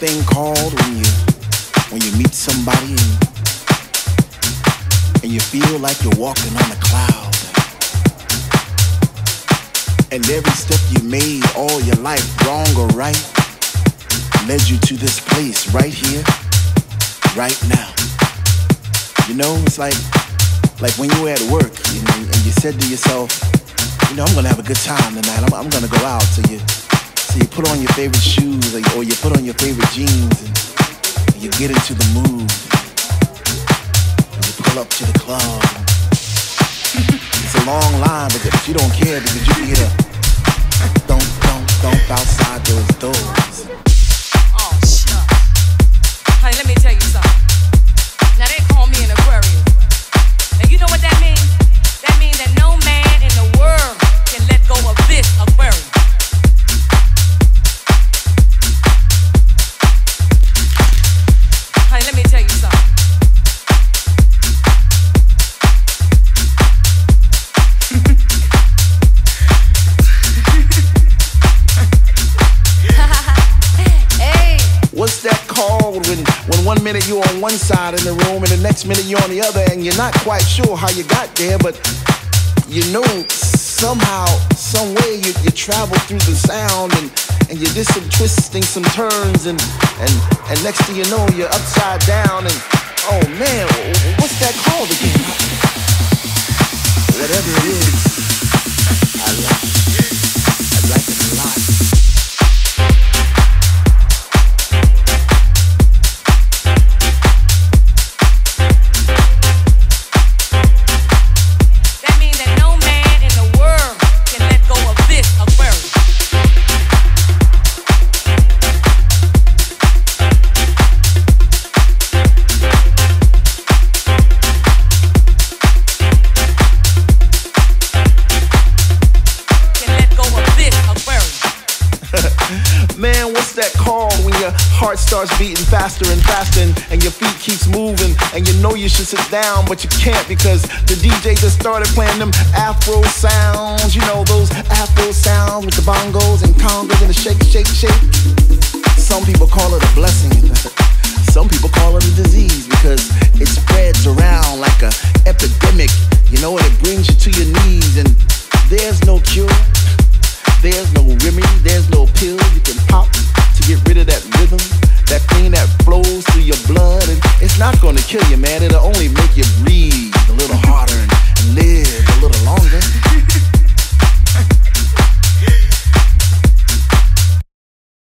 Thing called when you when you meet somebody and, and you feel like you're walking on a cloud? And every step you made all your life, wrong or right, led you to this place right here, right now. You know, it's like like when you were at work you know, and you said to yourself, you know, I'm gonna have a good time tonight. I'm, I'm gonna go out. So you so you put on your favorite shoes or you, or you put on your favorite jeans and, you get into the mood. And you pull up to the club. it's a long line, but you don't care because you hear the thump, thump, thump outside those doors. When, when one minute you're on one side of the room and the next minute you're on the other and you're not quite sure how you got there, but you know somehow, some way you, you travel through the sound and, and you did some twisting, some turns and, and, and next thing you know you're upside down that called when your heart starts beating faster and faster and, and your feet keeps moving and you know you should sit down but you can't because the DJ just started playing them Afro sounds, you know those Afro sounds with the bongos and congos and the shake, shake, shake. Some people call it a blessing. Some people call it a disease because it spreads around like a epidemic, you know, and it brings you to your knees and there's no cure. There's no remedy, there's no pill you can pop get rid of that rhythm, that thing that flows through your blood. And it's not gonna kill you, man. It'll only make you breathe a little harder.